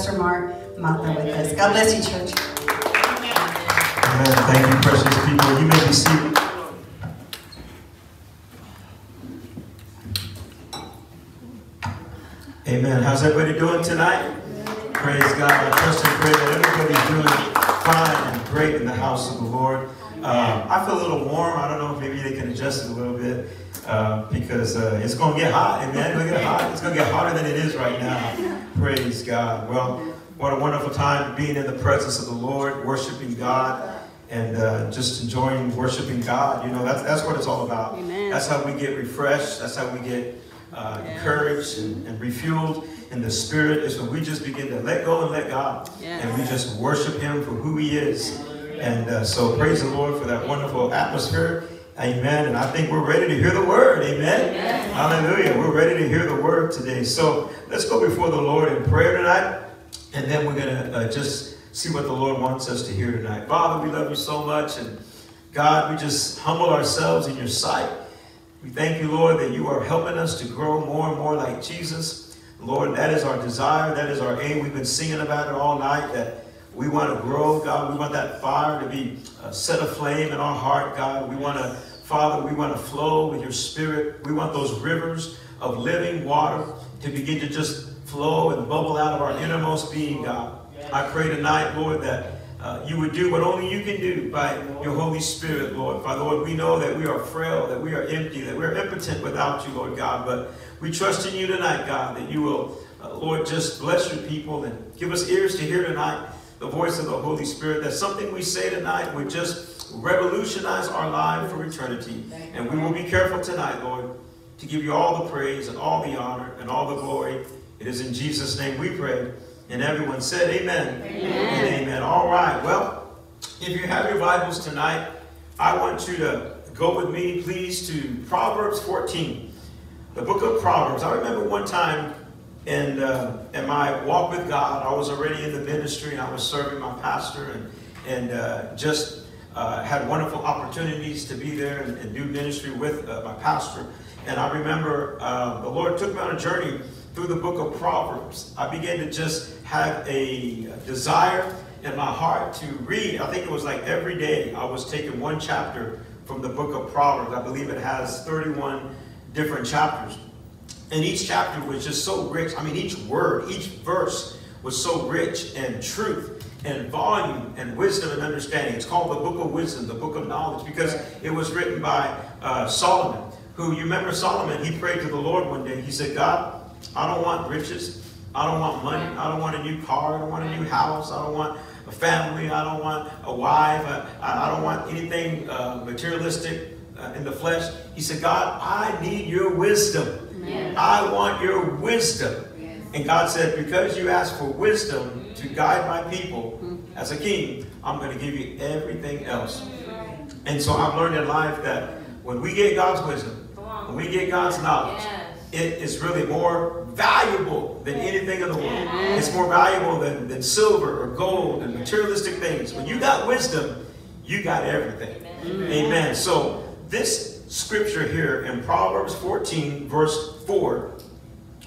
Pastor Mark Mata with us. God bless you, church. Amen. Thank you, precious people. You may be seated. Amen. How's everybody doing tonight? Praise God. I trust and pray that everybody's doing fine and great in the house of the Lord. Uh, I feel a little warm. I don't know maybe they can adjust it a little bit uh, because uh, it's going to get hot. Amen. It's going to get hot. It's going to get hotter than it is right now. Praise God. Well, what a wonderful time being in the presence of the Lord, worshiping God, and uh, just enjoying worshiping God. You know, that's, that's what it's all about. Amen. That's how we get refreshed. That's how we get uh, encouraged and, and refueled in the spirit is when we just begin to let go and let God. Yes. And we just worship Him for who He is. And uh, so praise the Lord for that wonderful atmosphere. Amen. And I think we're ready to hear the word. Amen. Hallelujah. We're ready to hear the word today. So let's go before the Lord in prayer tonight. And then we're going to uh, just see what the Lord wants us to hear tonight. Father, we love you so much. And God, we just humble ourselves in your sight. We thank you, Lord, that you are helping us to grow more and more like Jesus. Lord, that is our desire. That is our aim. We've been singing about it all night that we want to grow, God. We want that fire to be uh, set aflame in our heart, God. We want to, Father, we want to flow with your spirit. We want those rivers of living water to begin to just flow and bubble out of our innermost being, God. I pray tonight, Lord, that uh, you would do what only you can do by your Holy Spirit, Lord. Father, Lord, we know that we are frail, that we are empty, that we're impotent without you, Lord God. But we trust in you tonight, God, that you will, uh, Lord, just bless your people and give us ears to hear tonight the voice of the Holy Spirit. That something we say tonight would just revolutionize our life for eternity. And we will be careful tonight, Lord, to give you all the praise and all the honor and all the glory. It is in Jesus' name we pray. And everyone said, Amen. Amen. And amen. All right. Well, if you have your Bibles tonight, I want you to go with me, please, to Proverbs 14, the book of Proverbs. I remember one time in, uh, in my walk with God, I was already in the ministry and I was serving my pastor and, and uh, just uh, had wonderful opportunities to be there and, and do ministry with uh, my pastor. And I remember uh, the Lord took me on a journey through the book of Proverbs. I began to just have a desire in my heart to read. I think it was like every day I was taking one chapter from the book of Proverbs. I believe it has 31 different chapters. And each chapter was just so rich. I mean, each word, each verse was so rich and truth and volume and wisdom and understanding. It's called the book of wisdom, the book of knowledge, because it was written by uh, Solomon, who you remember Solomon, he prayed to the Lord one day. He said, God, I don't want riches. I don't want money. I don't want a new car. I don't want a new house. I don't want a family. I don't want a wife. I, I don't want anything uh, materialistic uh, in the flesh. He said, God, I need your wisdom. I want your wisdom. And God said, because you asked for wisdom to guide my people hmm. as a king, I'm going to give you everything else. And so I've learned in life that when we get God's wisdom, when we get God's knowledge, it is really more valuable than anything in the world. It's more valuable than, than silver or gold and materialistic things. When you got wisdom, you got everything. Amen. So this scripture here in Proverbs 14, verse 4,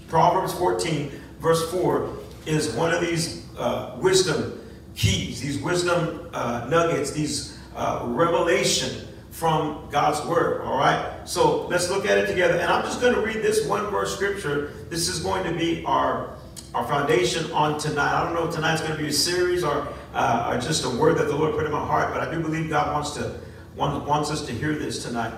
Proverbs 14, verse 4, is one of these uh, wisdom keys, these wisdom uh, nuggets, these uh, revelation from God's word. All right. So let's look at it together. And I'm just going to read this one verse scripture. This is going to be our our foundation on tonight. I don't know if tonight's going to be a series or, uh, or just a word that the Lord put in my heart, but I do believe God wants to wants, wants us to hear this tonight.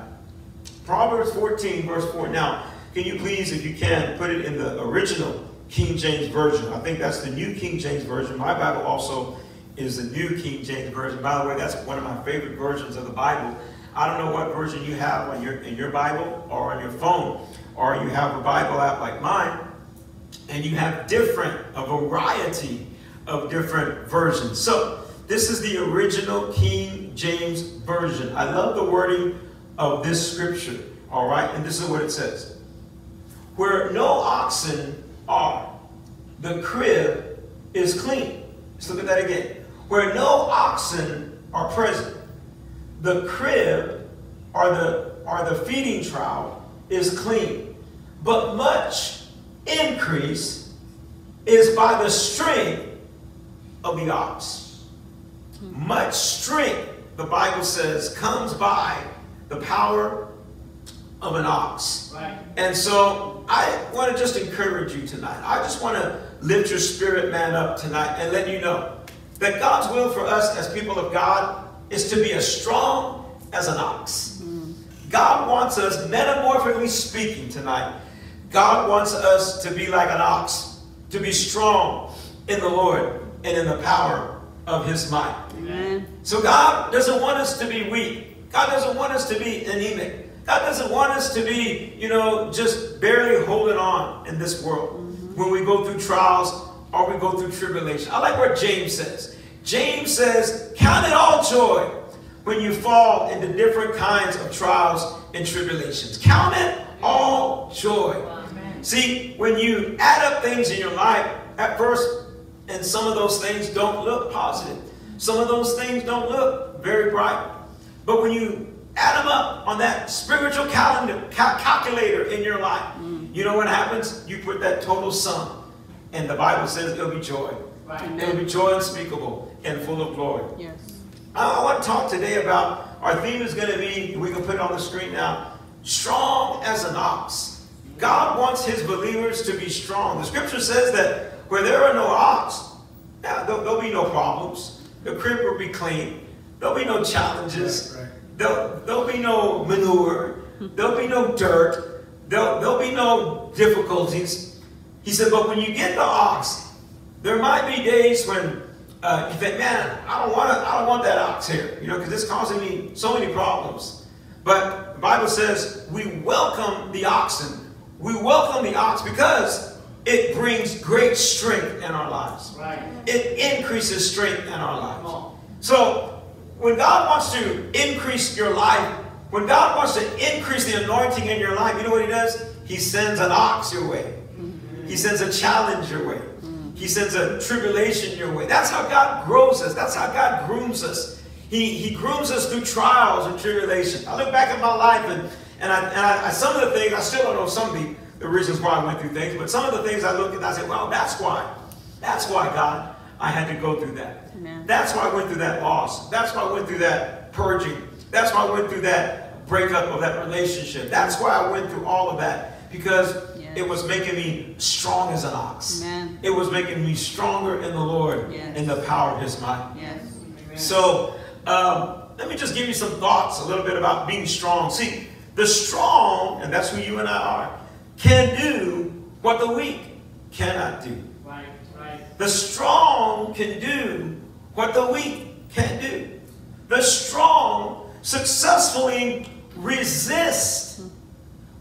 Proverbs 14, verse 4. Now, can you please, if you can, put it in the original King James Version? I think that's the New King James Version. My Bible also is the New King James Version. By the way, that's one of my favorite versions of the Bible. I don't know what version you have on your, in your Bible or on your phone, or you have a Bible app like mine, and you have different, a variety of different versions. So, this is the original King James Version. I love the wording of this scripture, all right? And this is what it says. Where no oxen are, the crib is clean. Let's look at that again. Where no oxen are present, the crib or the, or the feeding trough is clean. But much increase is by the strength of the ox. Hmm. Much strength, the Bible says, comes by the power of an ox. Right. And so I want to just encourage you tonight. I just want to lift your spirit man up tonight and let you know that God's will for us as people of God is to be as strong as an ox. Mm-hmm. God wants us, metamorphically speaking tonight, God wants us to be like an ox, to be strong in the Lord and in the power of his might. Amen. So God doesn't want us to be weak. God doesn't want us to be anemic. God doesn't want us to be, you know, just barely holding on in this world mm-hmm. when we go through trials or we go through tribulation. I like what James says. James says, Count it all joy when you fall into different kinds of trials and tribulations. Count it all joy. See, when you add up things in your life, at first, and some of those things don't look positive. Some of those things don't look very bright. But when you add them up on that spiritual calendar cal- calculator in your life, mm. you know what happens? You put that total sum, and the Bible says it'll be joy. Right. It'll be joy unspeakable and full of glory. Yes. I want to talk today about our theme is going to be, we can put it on the screen now, strong as an ox. God wants his believers to be strong. The scripture says that where there are no ox, yeah, there'll, there'll be no problems. The crib will be clean. There'll be no challenges. Right, right. There'll, there'll be no manure. There'll be no dirt. There'll, there'll be no difficulties. He said, but when you get the ox, there might be days when uh, you think, man, I don't want to, I don't want that ox here, you know, because it's causing me so many problems. But the Bible says we welcome the oxen. We welcome the ox because it brings great strength in our lives. Right. It increases strength in our lives. So when God wants to increase your life, when God wants to increase the anointing in your life, you know what He does? He sends an ox your way. Mm-hmm. He sends a challenge your way. He sends a tribulation your way. That's how God grows us. That's how God grooms us. He, he grooms us through trials and tribulations. I look back at my life and, and, I, and I, some of the things, I still don't know some of the, the reasons why I went through things, but some of the things I look at and I say, well, that's why. That's why, God, I had to go through that. Amen. That's why I went through that loss. That's why I went through that purging. That's why I went through that breakup of that relationship. That's why I went through all of that because Yes. it was making me strong as an ox. Amen. It was making me stronger in the Lord Yes. in the power of His might. Yes. So um, let me just give you some thoughts a little bit about being strong. See, the strong, and that's who you and I are, can do what the weak cannot do. The strong can do what the weak can't do. The strong successfully resist,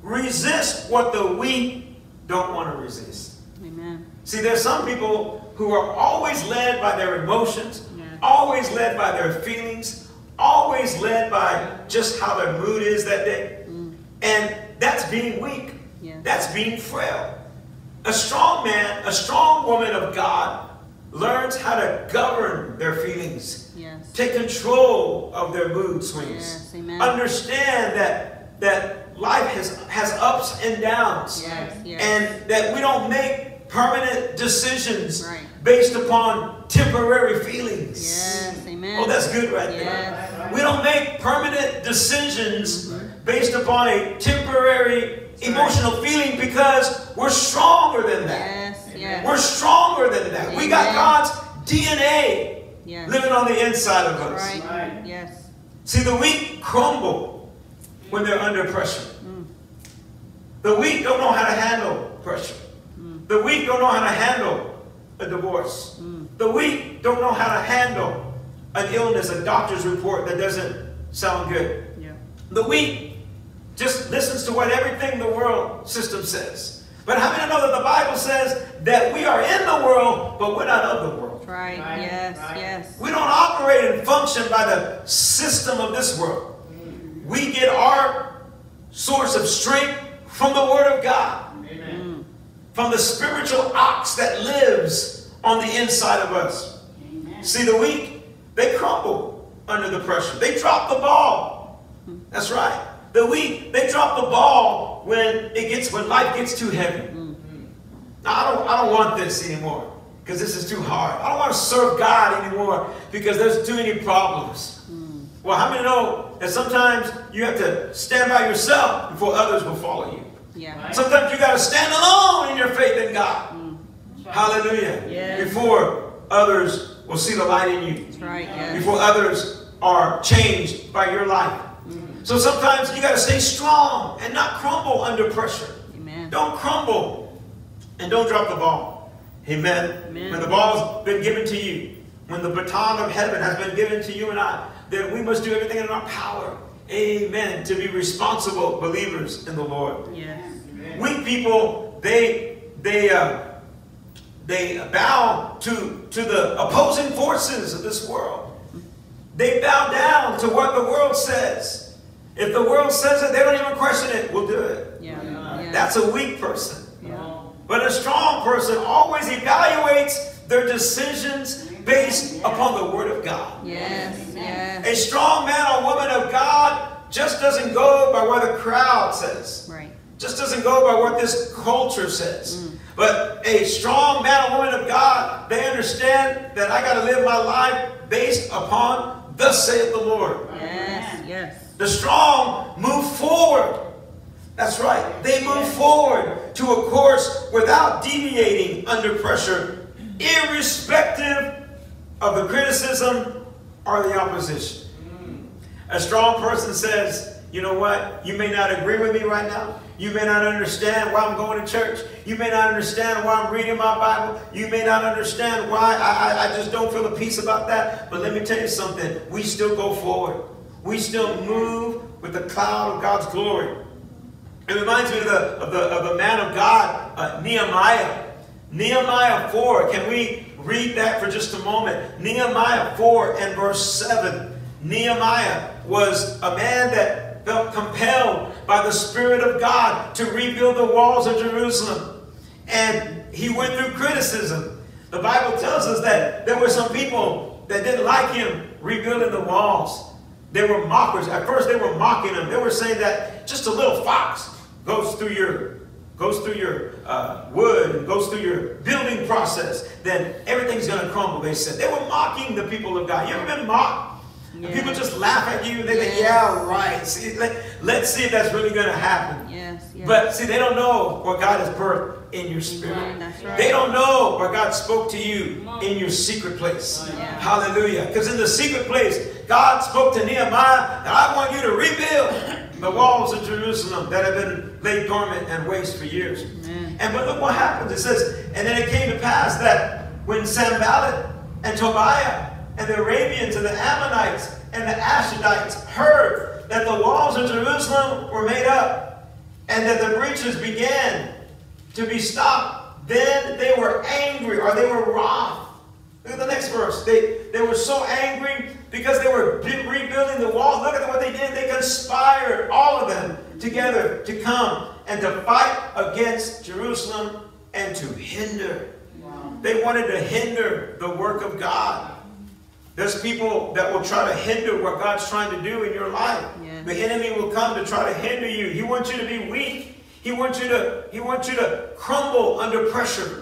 resist what the weak don't want to resist. Amen. See, there's some people who are always led by their emotions, Yeah. always led by their feelings, always led by just how their mood is that day. Mm. And that's being weak. Yeah. That's being frail. A strong man, a strong woman of God learns how to govern their feelings. Yes. Take control of their mood swings. Yes, amen. Understand that that life has has ups and downs. Yes. And that we don't make permanent decisions Right. based upon temporary feelings. Yes. Amen. Oh, that's good right there. We don't make permanent decisions based upon a temporary emotional feeling because we're stronger than that. Yes. Yes. We're stronger than that. We got God's DNA Yes. living on the inside of us. Right. Right. Yes. See, the weak crumble when they're under pressure. Mm. The weak don't know how to handle pressure. Mm. The weak don't know how to handle a divorce. Mm. The weak don't know how to handle an illness, a doctor's report that doesn't sound good. Yeah. The weak just listens to what everything the world system says. But how many know that the Bible says that we are in the world, but we're not of the world? Right. Right, Yes. right. Yes. We don't operate and function by the system of this world. We get our source of strength from the Word of God, Amen. Mm. from the spiritual ox that lives on the inside of us. See, the weak, they crumble under the pressure. They drop the ball. Mm. That's right. The weak, they drop the ball when it gets when life gets too heavy. Mm-hmm. Now, I don't, I don't want this anymore. because this is too hard. I don't want to serve God anymore because there's too many problems. Mm. Well, how many know that sometimes you have to stand by yourself before others will follow you? Yeah. Sometimes you got to stand alone in your faith in God. Mm. Hallelujah. Yes. Before others will see the light in you. That's right. Yes. Before others are changed by your life. So sometimes you got to stay strong and not crumble under pressure. Amen. Don't crumble and don't drop the ball. Amen. Amen. When the ball's been given to you, when the baton of heaven has been given to you and I, then we must do everything in our power. Amen. To be responsible believers in the Lord. Yes. Weak people, they they uh, they bow to to the opposing forces of this world. They bow down to what the world says. If the world says it, they don't even question it. We'll do it. Yeah. Yeah. That's a weak person. yeah. But a strong person always evaluates their decisions based upon the Word of God. Yes. Yes. A strong man or woman of God just doesn't go by what the crowd says, Right. just doesn't go by what this culture says. Mm. But a strong man or woman of God, they understand that I got to live my life based upon thus saith the Lord. Yes. Yes. The strong move forward. That's right. They move forward to a course without deviating under pressure, irrespective of the criticism or the opposition. Mm. A strong person says, you know what? You may not agree with me right now. You may not understand why I'm going to church. You may not understand why I'm reading my Bible. You may not understand why I, I, I just don't feel a peace about that. But let me tell you something. We still go forward. We still move with the cloud of God's glory. It reminds me of the, of the, of the man of God, uh, Nehemiah. Nehemiah 4. Can we read that for just a moment? Nehemiah 4 and verse 7. Nehemiah was a man that felt compelled by the Spirit of God to rebuild the walls of Jerusalem. And he went through criticism. The Bible tells us that there were some people that didn't like him rebuilding the walls. They were mockers. At first, they were mocking him. They were saying that just a little fox goes through your goes through your uh, wood and goes through your building process, then everything's going to crumble. They said they were mocking the people of God. You ever been mocked? And Yeah. people just laugh at you. They think, Yes. "Yeah, right." See, let, let's see if that's really going to happen. Yes. Yes. But see, they don't know what God has birthed in your spirit. Amen, that's right. They don't know what God spoke to you in your secret place. Oh, yeah. Hallelujah. Because in the secret place, God spoke to Nehemiah that I want you to rebuild the walls of Jerusalem that have been laid dormant and waste for years. Amen. And but look what happens. It says, and then it came to pass that when Sanballat and Tobiah and the Arabians and the Ammonites and the Ashdodites heard that the walls of Jerusalem were made up and that the breaches began to be stopped, then they were angry or they were wroth. Look at the next verse. They, they were so angry because they were rebuilding the walls. Look at what they did. They conspired, all of them, together to come and to fight against Jerusalem and to hinder. They wanted to hinder the work of God. There's people that will try to hinder what God's trying to do in your life. Yeah. The enemy will come to try to hinder you. He wants you to be weak. He wants you to, he wants you to crumble under pressure.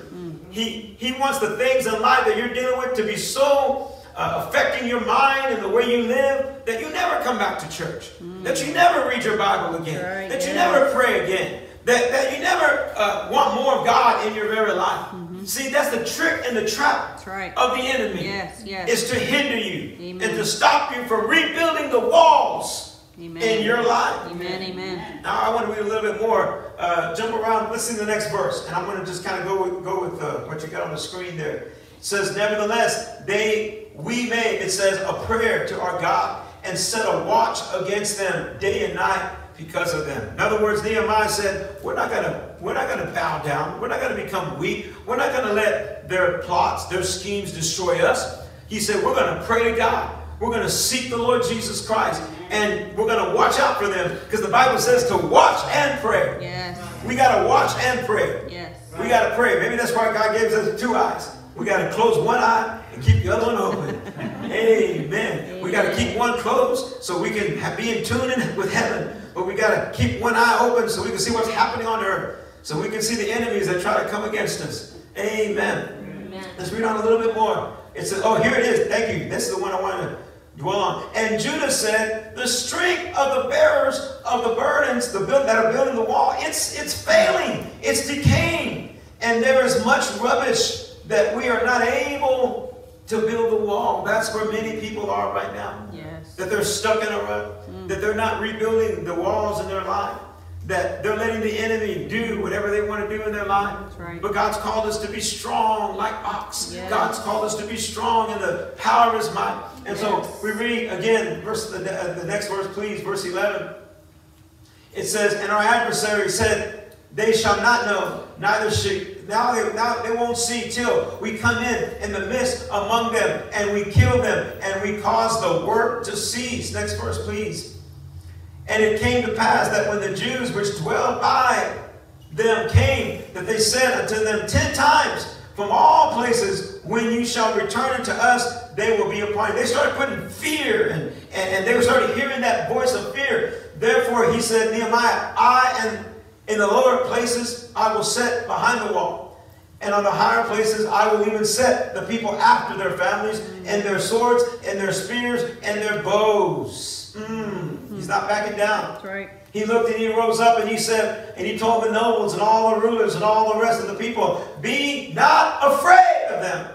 He, he wants the things in life that you're dealing with to be so uh, affecting your mind and the way you live that you never come back to church. That you never read your Bible again. Right, that you never pray again. That, that you never uh, want more of God in your very life. See, that's the trick and the trap right. of the enemy Yes, yes. is to hinder you Amen. and to stop you from rebuilding the walls Amen. in your life. Amen. Amen. Now I want to read a little bit more. Uh, jump around. Listen to the next verse, and I'm going to just kind of go with, go with uh, what you got on the screen there. It says, "Nevertheless, they we made it says a prayer to our God and set a watch against them day and night because of them." In other words, Nehemiah said, "We're not going to we're not going to bow down. We're not going to become weak. We're not going to let their plots, their schemes destroy us." He said, "We're going to pray to God." We're going to seek the Lord Jesus Christ and we're going to watch out for them because the Bible says to watch and pray. Yes. We got to watch and pray. Yes. We got to pray. Maybe that's why God gave us two eyes. We got to close one eye and keep the other one open. Amen. We got to keep one closed so we can be in tune with heaven. But we got to keep one eye open so we can see what's happening on earth. So we can see the enemies that try to come against us. Amen. Amen. Let's read on a little bit more. It says, oh, here it is. Thank you. This is the one I wanted to dwell on. And Judah said, the strength of the bearers of the burdens the build, that are building the wall, it's, it's failing. It's decaying. And there is much rubbish that we are not able to build the wall. That's where many people are right now. Yes. That they're stuck in a rut. Mm. That they're not rebuilding the walls in their life that they're letting the enemy do whatever they want to do in their life. Right. But God's called us to be strong like ox. Yes. God's called us to be strong in the power of his might. And yes. so we read again, verse the, the next verse, please, verse 11. It says, And our adversary said, They shall not know, neither shall now they, now they won't see till we come in in the midst among them and we kill them and we cause the work to cease. Next verse, please. And it came to pass that when the Jews which dwelled by them came, that they said unto them ten times, from all places, when you shall return unto us, they will be upon you. They started putting fear, and, and, and they started hearing that voice of fear. Therefore, he said, Nehemiah, I am in the lower places, I will set behind the wall. And on the higher places, I will even set the people after their families, and their swords, and their spears, and their bows. Mm, he's not backing down. That's right. He looked and he rose up and he said, and he told the nobles and all the rulers and all the rest of the people, be not afraid of them.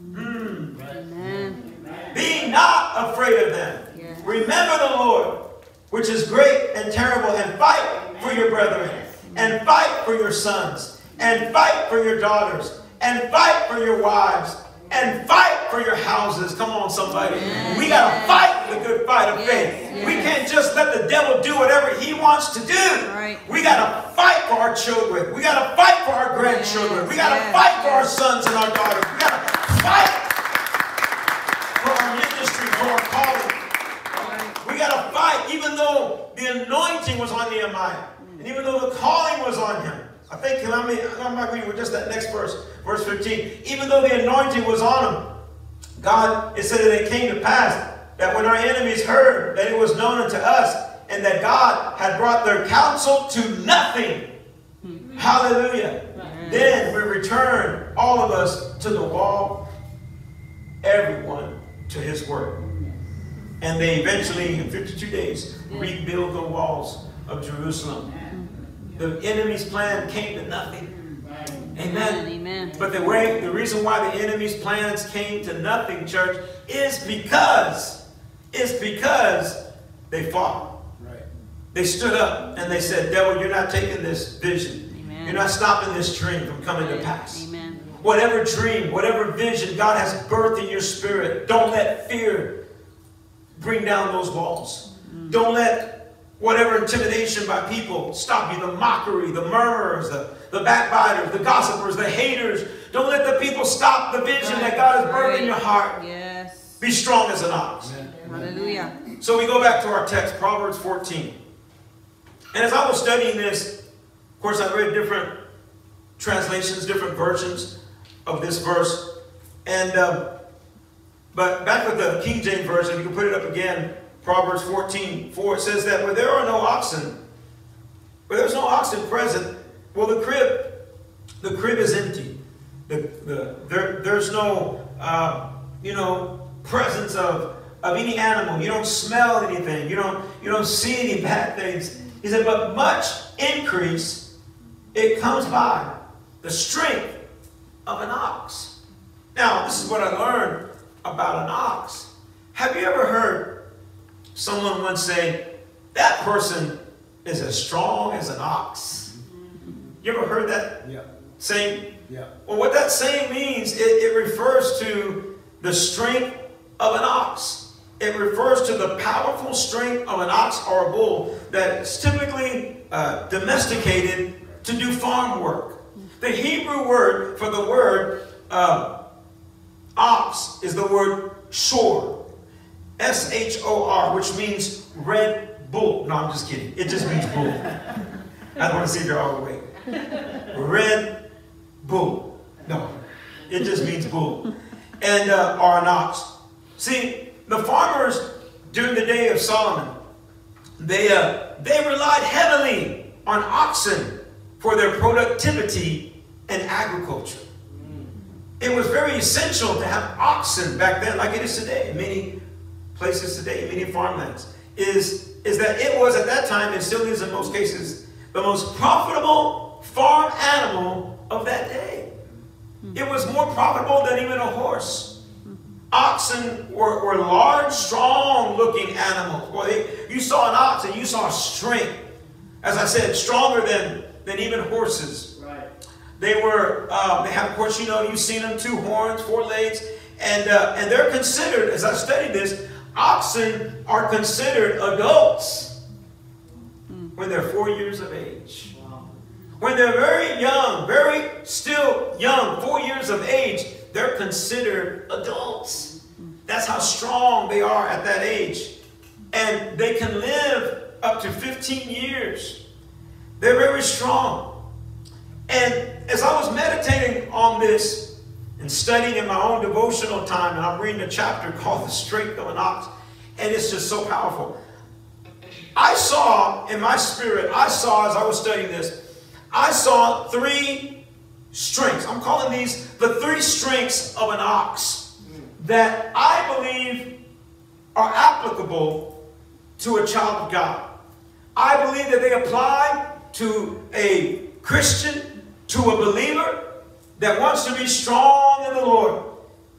Mm. Amen. Be not afraid of them. Yeah. Remember the Lord, which is great and terrible, and fight for your brethren, and fight for your sons, and fight for your daughters, and fight for your wives, and fight for your houses. Come on, somebody. Yes. We got to fight the good fight of yes. faith. Yes. We can't just let the devil do whatever he wants to do. Right. We got to fight for our children. We got to fight for our grandchildren. We got to fight for our sons and our daughters. We got to fight for our ministry, for our calling. Right. We got to fight even though the anointing was on Nehemiah. And even though the calling was on him. I think, let me, I'm not reading with just that next verse, verse 15. Even though the anointing was on him, God, it said that it came to pass that when our enemies heard that it was known unto us and that God had brought their counsel to nothing. Hmm. Hallelujah. Then we return, all of us, to the wall, everyone to his work. And they eventually, in 52 days, rebuild the walls of Jerusalem. The enemy's plan came to nothing. Amen. Amen. But the way, the reason why the enemy's plans came to nothing, church, is because, is because they fought. Right. They stood up and they said, devil, you're not taking this vision. Amen. You're not stopping this dream from coming to pass. Amen. Whatever dream, whatever vision God has birthed in your spirit, don't let fear bring down those walls. Mm. Don't let whatever intimidation by people stop you. The mockery, the murmurers, the, the backbiters, the gossipers, the haters. Don't let the people stop the vision right. that God has birthed right. in your heart. Yes. Be strong as an ox. Hallelujah. So we go back to our text, Proverbs 14. And as I was studying this, of course, I read different translations, different versions of this verse. And, um, but back with the King James Version, you can put it up again. Proverbs 14, 4, it says that where there are no oxen, where there's no oxen present, well, the crib, the crib is empty. The, the, there, there's no, uh, you know, presence of, of any animal. You don't smell anything. You don't, you don't see any bad things. He said, but much increase, it comes by the strength of an ox. Now, this is what I learned about an ox. Have you ever heard Someone once say, that person is as strong as an ox. You ever heard that yeah. saying? Yeah. Well, what that saying means, it, it refers to the strength of an ox. It refers to the powerful strength of an ox or a bull that is typically uh, domesticated to do farm work. The Hebrew word for the word uh, ox is the word shor. S-H-O-R, which means Red Bull. No, I'm just kidding. It just means bull. I don't want to see if all awake. Red Bull. No, it just means bull. And uh, or an ox. See, the farmers during the day of Solomon, they, uh, they relied heavily on oxen for their productivity and agriculture. it was very essential to have oxen back then, like it is today in many places today, many farmlands. Is, is that it was at that time, and still is in most cases, the most profitable farm animal of that day. It was more profitable than even a horse. Oxen were, were large, strong looking animals. Boy, they, you saw an ox and you saw strength. As I said, stronger than, than even horses. Right. They were, um, they have, of course, you know, you've seen them, two horns, four legs, and, uh, and they're considered, as I studied this, oxen are considered adults when they're four years of age. Wow. When they're very young, very still young, four years of age, they're considered adults. That's how strong they are at that age. And they can live up to 15 years. They're very strong. And as I was meditating on this and studying in my own devotional time, and I'm reading a chapter called The Strength of an Ox, and it's just so powerful. I saw in my spirit, I saw as I was studying this, I saw three strengths. I'm calling these the three strengths of an ox that I believe are applicable to a child of God. I believe that they apply to a Christian, to a believer that wants to be strong in the Lord.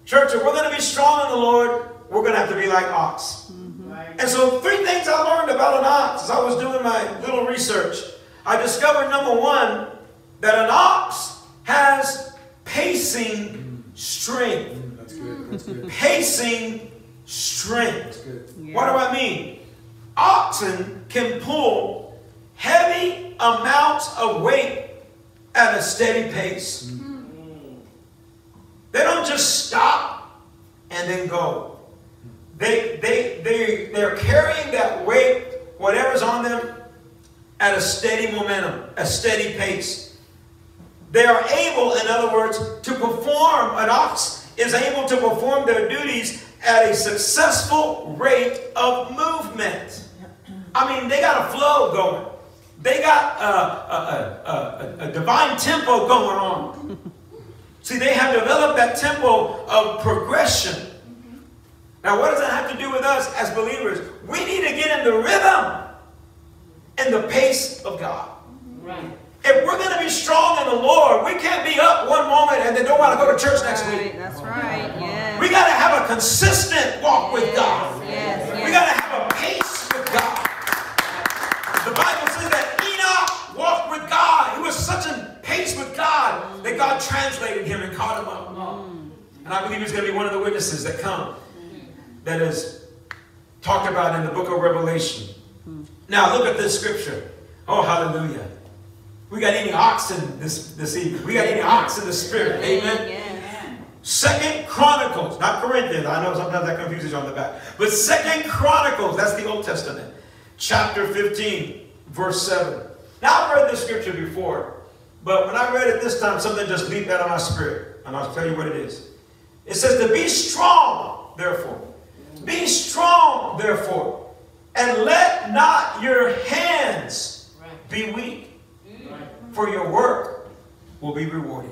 Church, if we're going to be strong in the Lord, we're going to have to be like ox. Right. And so, three things I learned about an ox as I was doing my little research. I discovered number one, that an ox has pacing strength. That's good. That's good. Pacing strength. That's good. What do I mean? Oxen can pull heavy amounts of weight at a steady pace. Mm. They don't just stop and then go. They, they, they, they're carrying that weight, whatever's on them, at a steady momentum, a steady pace. They are able, in other words, to perform, an ox is able to perform their duties at a successful rate of movement. I mean, they got a flow going. They got a, a, a, a, divine tempo going on. See, they have developed that tempo of progression. Now, what does that have to do with us as believers? We need to get in the rhythm and the pace of God. Right. If we're going to be strong in the Lord, we can't be up one moment and then don't want to go to church next Right, week. that's right. Yes. We got to have a consistent walk with God. Yes, yes, We got to have a pace with God. The Bible says that Enoch walked with God. He was such a pace with God that God translated him and caught him up. And I believe he's going to be one of the witnesses that come that is talked about in the book of Revelation. Now look at this scripture. Oh, hallelujah. We got any oxen this, this evening. We got any ox in the spirit. Amen. Second Chronicles, not Corinthians. I know sometimes that confuses you on the back. But Second Chronicles, that's the Old Testament. Chapter 15, verse 7. Now I've read this scripture before, but when I read it this time, something just leaped out of my spirit. And I'll tell you what it is. It says to be strong, therefore. Be strong, therefore. And let not your hands be weak. For your work will be rewarded.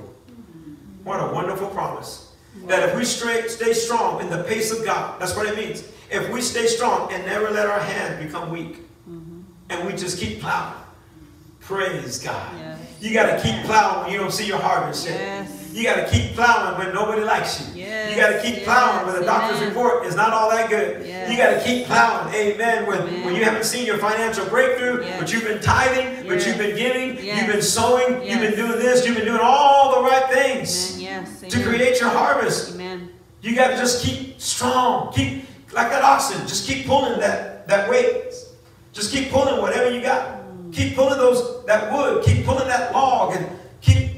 What a wonderful promise. That if we stay, stay strong in the pace of God, that's what it means. If we stay strong and never let our hands become weak, and we just keep plowing, praise God. Yes. You got to keep plowing when you don't see your harvest yet. Yes. You got to keep plowing when nobody likes you. Yes, You got to keep plowing when the doctor's amen. report is not all that good. Yes. You got to keep plowing, amen, when, Amen. when you haven't seen your financial breakthrough, Yes. but you've been tithing, but you've been giving, Yes. you've been sowing, you've been doing this, you've been doing all the right things. Yes. to create your harvest. Amen. You got to just keep strong. Keep, like that oxen, just keep pulling that, that weight. Just keep pulling whatever you got. Keep pulling those that wood. Keep pulling that log, and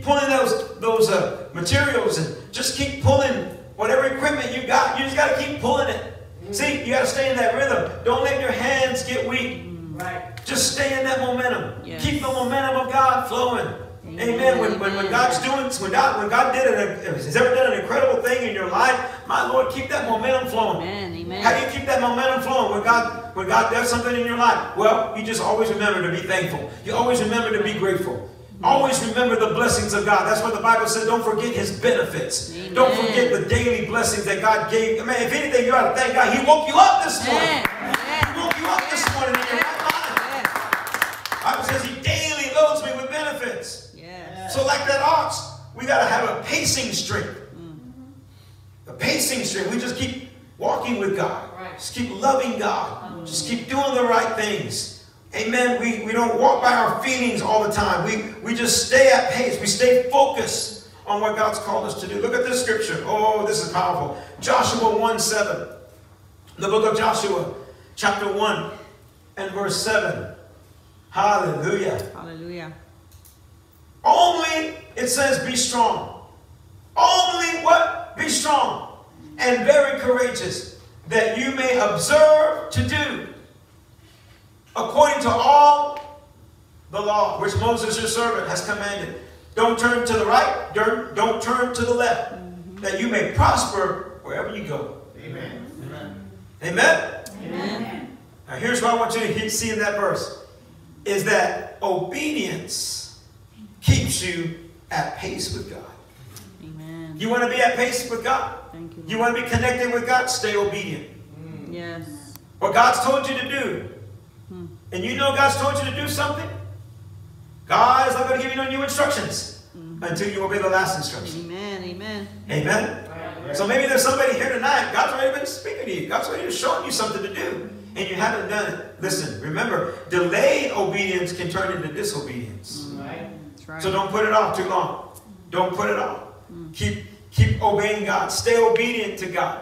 pulling those those uh, materials, and just keep pulling whatever equipment you got. You just got to keep pulling it. See, you got to stay in that rhythm. Don't let your hands get weak. Right. Just stay in that momentum. Yes. Keep the momentum of God flowing. Amen. When, when, when God's doing, when God, when God did it, has ever done an incredible thing in your life, my Lord, keep that momentum flowing. Amen. Amen. How do you keep that momentum flowing when God, when God does something in your life? Well, you just always remember to be thankful. You always remember to be grateful. Always remember the blessings of God. That's what the Bible said. Don't forget his benefits. Amen. Don't forget the daily blessings that God gave. I mean, if anything, you ought to thank God. He woke you up this morning. Yeah. He woke you up this morning in your right mind. Bible says he daily loads me with benefits. Yes. So like that ox, we got to have a pacing strength. Mm-hmm. A pacing strength. We just keep walking with God. Right. Just keep loving God. Just keep doing the right things. Amen. We, we don't walk by our feelings all the time. We, we just stay at pace. We stay focused on what God's called us to do. Look at this scripture. Oh, this is powerful. Joshua 1 7. The book of Joshua, chapter 1 and verse 7. Hallelujah. Hallelujah. Only, it says, be strong. Only what? Be strong and very courageous, that you may observe to do according to all the law which Moses your servant has commanded. Don't turn to the right, don't, don't turn to the left, that you may prosper wherever you go. Amen. Amen? Amen. Now here's what I want you to see in that verse is that obedience keeps you at pace with God. Amen. You want to be at pace with God? Thank you. You want to be connected with God? Stay obedient. Yes. What God's told you to do, and you know God's told you to do something, God is not going to give you no new instructions until you obey the last instruction. Amen. Amen. Amen? So maybe there's somebody here tonight, God's already been speaking to you. God's already showing you something to do, and you haven't done it. Listen, remember, delayed obedience can turn into disobedience. Right. That's right. So don't put it off too long. Don't put it off. Keep keep obeying God. Stay obedient to God.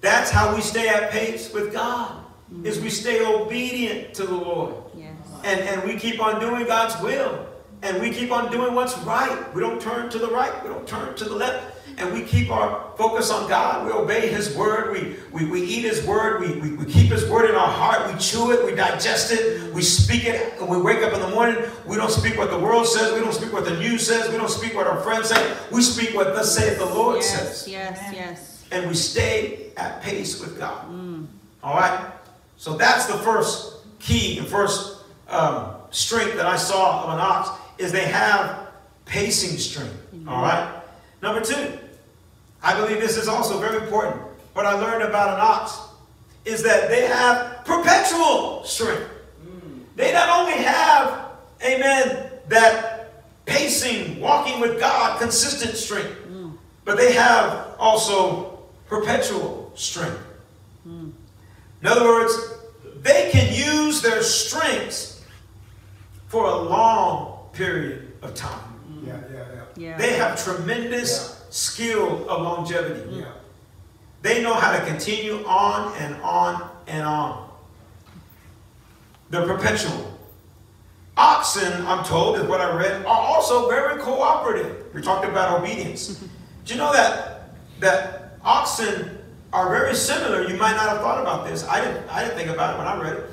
That's how we stay at pace with God. Is we stay obedient to the Lord. Yes. And and we keep on doing God's will. And we keep on doing what's right. We don't turn to the right. We don't turn to the left. And we keep our focus on God. We obey His word. We, we, we eat His word. We, we, we keep His word in our heart. We chew it. We digest it. We speak it. When we wake up in the morning, we don't speak what the world says. We don't speak what the news says. We don't speak what our friends say. We speak what thus saith the Lord Yes. says. Yes. Yes. And we stay at pace with God. Mm. All right? So that's the first key and first um, strength that I saw of an ox is they have pacing strength. Mm-hmm. All right? Number two, I believe this is also very important. What I learned about an ox is that they have perpetual strength. Mm. They not only have, amen, that pacing, walking with God, consistent strength, mm. but they have also perpetual strength. In other words, they can use their strengths for a long period of time. Yeah, yeah, Yeah. They have tremendous skill of longevity. yeah. Yeah. They know how to continue on and on and on. They're perpetual. Oxen, I'm told, is what I read, are also very cooperative. We talked about obedience. Do you know that that oxen are very similar? You might not have thought about this. I didn't. I didn't think about it when I read it.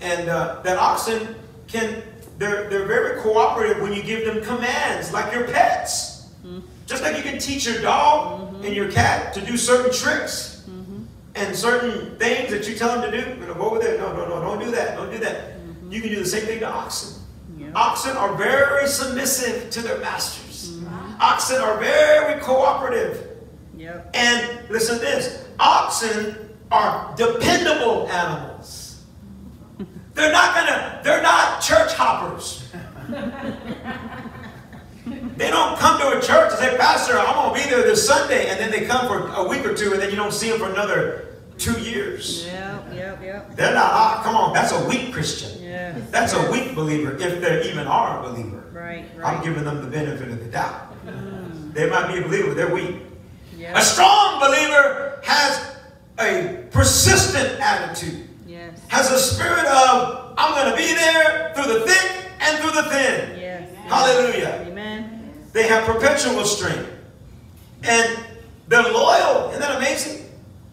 And uh, that oxen can they're they're very cooperative when you give them commands, like your pets. Mm-hmm. Just like you can teach your dog mm-hmm. and your cat to do certain tricks mm-hmm. and certain things that you tell them to do. You know, go over there. No, no, no, don't do that. Don't do that. You can do the same thing to oxen. Yeah. Oxen are very submissive to their masters. Oxen are very cooperative. Yep. And listen to this oxen are dependable animals. They're not gonna, they're not church hoppers. They don't come to a church and say, Pastor, I'm gonna be there this Sunday, and then they come for a week or two, and then you don't see them for another two years. Yep. Yep. Yep. They're not, ah, come on, that's a weak Christian. Yes. That's a weak believer, if they even are a believer. Right. right. I'm giving them the benefit of the doubt. They might be a believer, but they're weak. A strong believer has a persistent attitude, Yes. has a spirit of, I'm going to be there through the thick and through the thin. Yes. Hallelujah. Amen. They have perpetual strength. And they're loyal. Isn't that amazing?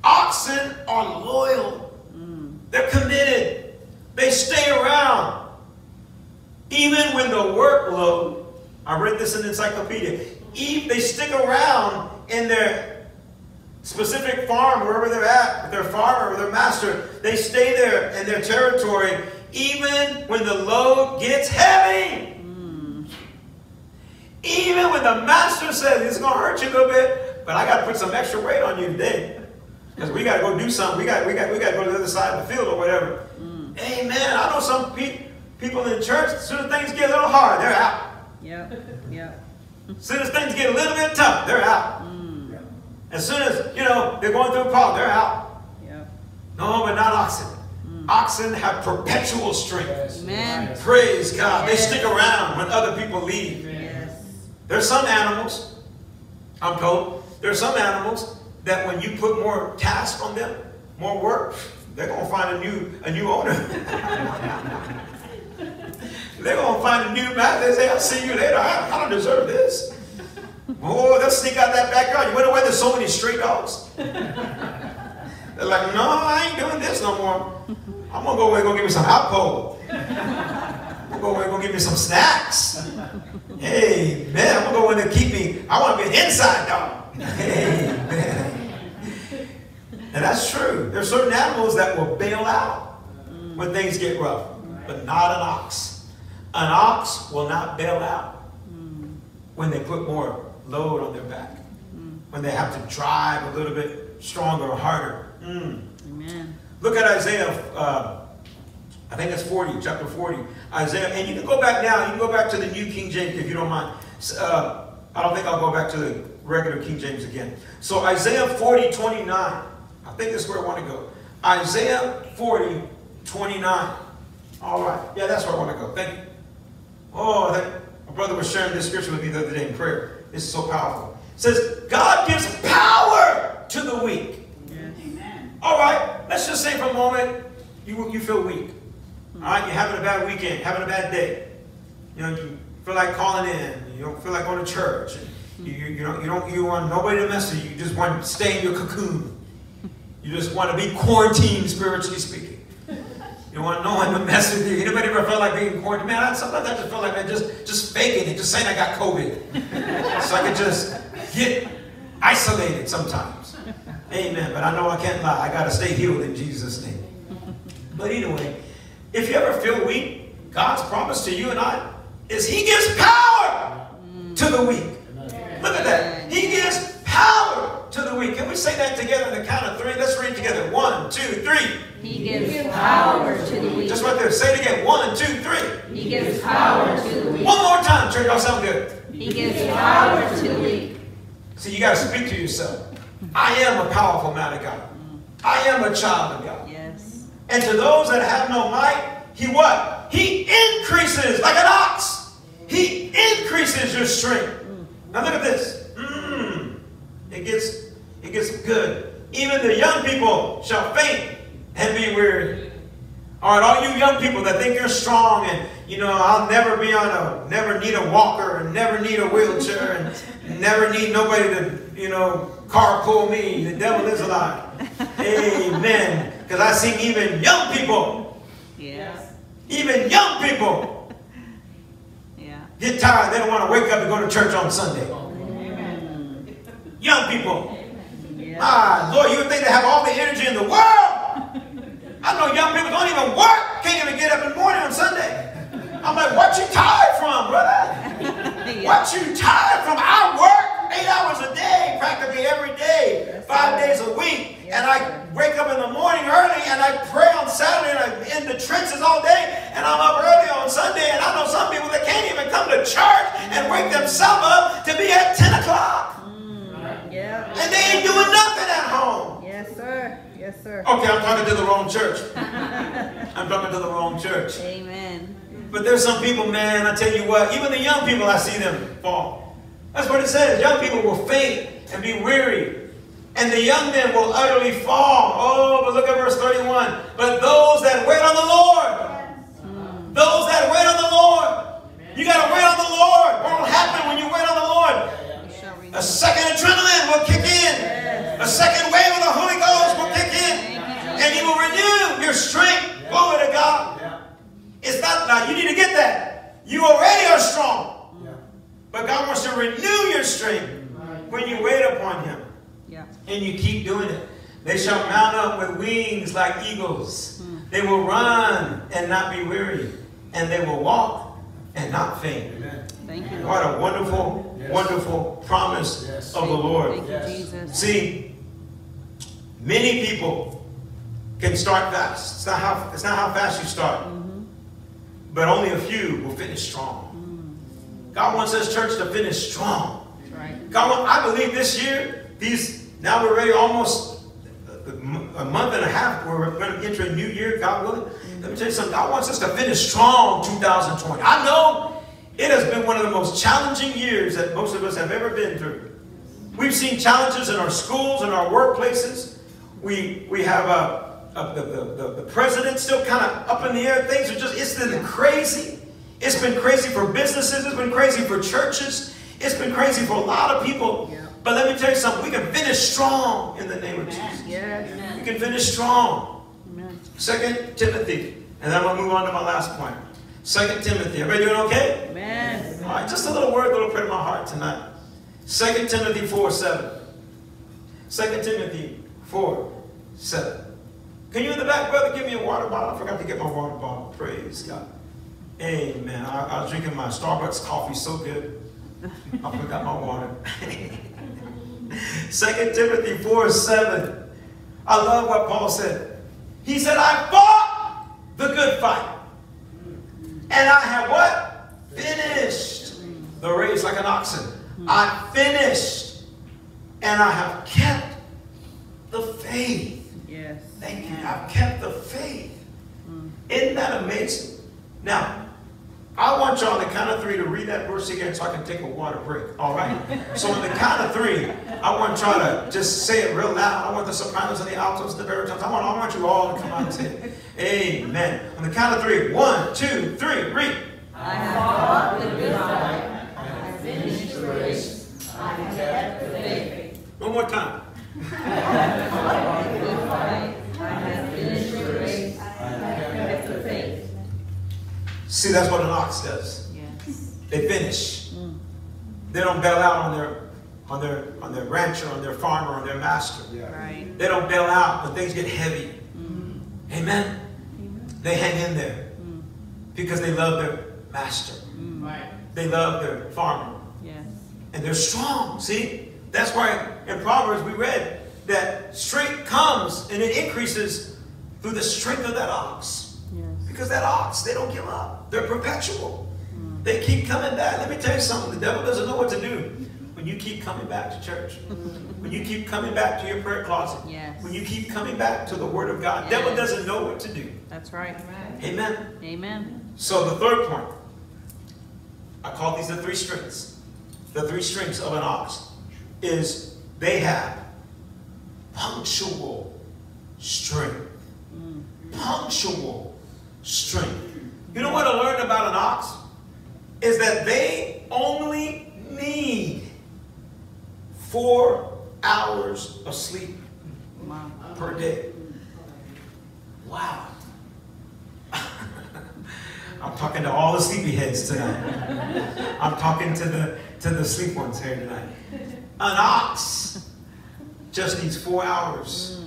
Oxen are loyal. Mm. They're committed. They stay around. Even when the workload, I read this in the encyclopedia, they stick around in their specific farm, wherever they're at, with their farmer or their master, they stay there in their territory, even when the load gets heavy. Hmm. Even when the master says it's going to hurt you a little bit, but I got to put some extra weight on you today. Because we got to go do something. We got, we, got, we got to go to the other side of the field or whatever. Hmm. Amen. I know some pe- people in the church, as soon as things get a little hard, they're out. Yep. Yep. As soon as things get a little bit tough, they're out. Hmm. As soon as, you know, they're going through a problem, they're out. Yep. No, but not oxen. Mm. Oxen have perpetual strength. Amen. Praise God. They stick around when other people leave. Yes. There's some animals, I'm told, there's some animals that when you put more tasks on them, more work, they're gonna find a new a new owner. they're gonna find a new master. They say, I'll see you later. I, I don't deserve this. Oh, they'll sneak out that backyard. You wonder why there's so many stray dogs? They're like, no, I ain't doing this no more. I'm gonna go away and go give me some pole. I'm gonna go away and go give me some snacks. Hey, man, I'm gonna go in there and keep me. I want to be an inside dog. Hey, man. And that's true. There's certain animals that will bail out when things get rough, but not an ox. An ox will not bail out when they put more load on their back, when they have to drive a little bit stronger or harder. Mm. Amen. Look at Isaiah, uh, I think it's 40, chapter 40. Isaiah, and you can go back now, you can go back to the New King James if you don't mind. Uh, I don't think I'll go back to the regular King James again. So Isaiah 40, 29. I think this is where I want to go. Isaiah 40, 29. All right. Yeah, that's where I want to go. Thank you. Oh, that, my brother was sharing this scripture with me the other day in prayer. This is so powerful. It says, God gives power to the weak. Amen. All right, let's just say for a moment you, you feel weak. Hmm. All right, you're having a bad weekend, having a bad day. You know, you feel like calling in. You don't feel like going to church. Hmm. You, you, you don't, you don't you want nobody to mess with you. You just want to stay in your cocoon. You just want to be quarantined, spiritually speaking. You want no one to mess with you. Anybody ever felt like being quarantined? Man, I, sometimes I just felt like I just just faking it, just saying I got COVID, so I could just get isolated sometimes. Amen. But I know I can't lie. I got to stay healed in Jesus' name. But anyway, if you ever feel weak, God's promise to you and I is He gives power to the weak. Look at that. He gives power to the weak. Can we say that together in the count of three? Let's read together. One, two, three. He gives power to the weak. Just right there. Say it again. One, two, three. He gives power to the weak. One more time, church. Y'all sound good. He gives power to the weak. See, you got to speak to yourself. I am a powerful man of God. I am a child of God. Yes. And to those that have no might, he what? He increases like an ox. He increases your strength. Now look at this. It gets it gets good. Even the young people shall faint and be weary. All right, all you young people that think you're strong and you know I'll never be on a never need a walker and never need a wheelchair and never need nobody to you know carpool me. The devil is a lie. Amen. Because I see even young people, Yeah. even young people Yeah. get tired. They don't want to wake up and go to church on Sunday. Young people. Yeah. Ah, Lord, you would think they have all the energy in the world. I know young people don't even work, can't even get up in the morning on Sunday. I'm like, what you tired from, brother? Yeah. What you tired from? I work eight hours a day, practically every day, five days a week. And I wake up in the morning early and I pray on Saturday and I'm in the trenches all day and I'm up early on Sunday. And I know some people that can't even come to church and wake themselves up to be at 10 o'clock. And they ain't doing nothing at home. Yes, sir. Yes, sir. Okay, I'm talking to the wrong church. I'm talking to the wrong church. Amen. But there's some people, man, I tell you what, even the young people, I see them fall. That's what it says. Young people will faint and be weary. And the young men will utterly fall. Oh, but look at verse 31. But those that wait on the Lord, those that wait on the Lord, you got to wait on the Lord. What will happen when you wait on the Lord? You shall read. A second adrenaline will kick in. A second wave of the Holy Ghost will kick in. And He will renew your strength. Glory to God. It's not now, you need to get that. You already are strong. But God wants to renew your strength when you wait upon Him Yeah. and you keep doing it. They shall mount up with wings like eagles. Hmm. They will run and not be weary, and they will walk and not faint. Thank you, What a wonderful, Yes. wonderful promise Yes. of the Lord. Thank you, Yes. Jesus. See, many people can start fast. It's not how, it's not how fast you start. Mm-hmm. But only a few will finish strong. Mm. God wants us, church to finish strong. Right. God, I believe this year, these, now we're ready almost a a month and a half, we're going to enter a new year, God willing. Let me tell you something, God wants us to finish strong 2020. I know it has been one of the most challenging years that most of us have ever been through. We've seen challenges in our schools, in our workplaces. We, we have a, a, the, the, the, president still kind of up in the air. Things are just, it's been crazy. It's been crazy for businesses. It's been crazy for churches. It's been crazy for a lot of people. Yeah. But let me tell you something. We can finish strong in the name of Jesus. Yes. We can finish strong. Amen. Second Timothy. And then I'm going to move on to my last point. Second Timothy. Everybody doing okay? Amen. All right, just a little word, a little prayer in my heart tonight. 2 Timothy 4 7. 2 Timothy 4 7. Can you in the back, brother, give me a water bottle? I forgot to get my water bottle. Praise God. Amen. I, I was drinking my Starbucks coffee so good. I forgot my water. 2 Timothy 4 7. I love what Paul said. He said, I fought the good fight. And I have what? Finished the race like an oxen. I finished. And I have kept the faith. Yes. Thank you. I've kept the faith. Mm. Isn't that amazing? Now, I want y'all on the count of three to read that verse again so I can take a water break. All right? so on the count of three, I want y'all to just say it real loud. I want the sopranos and the altos and the baritones. I want, I want you all to come out and say it. Amen. On the count of three. One, two, three. Read. I have fought the good fight. I have finished the race. I have kept the faith. One more time. Good fight. I have finished the race. I have kept the faith. See, that's what an ox does. Yes. They finish. Mm. They don't bail out on their on their on their rancher, on their farmer, on their master. Right. They don't bail out when things get heavy. Mm-hmm. Amen. They hang in there mm. because they love their master. Mm. Right. They love their farmer. Yes. And they're strong. See? That's why in Proverbs we read that strength comes and it increases through the strength of that ox. Yes. Because that ox, they don't give up. They're perpetual. They keep coming back. Let me tell you something. The devil doesn't know what to do. When you keep coming back to church, when you keep coming back to your prayer closet, Yes. when you keep coming back to the Word of God, Yes. devil doesn't know what to do. That's right. Amen. Amen. So the third point, I call these the three strings. The three strings of an ox is they have punctual strength. Mm. Punctual strength. You know what I learned about an ox? Is that they only need four hours of sleep per day. Wow. I'm talking to all the sleepyheads tonight. I'm talking to the to the sleep ones here tonight. An ox just needs four hours.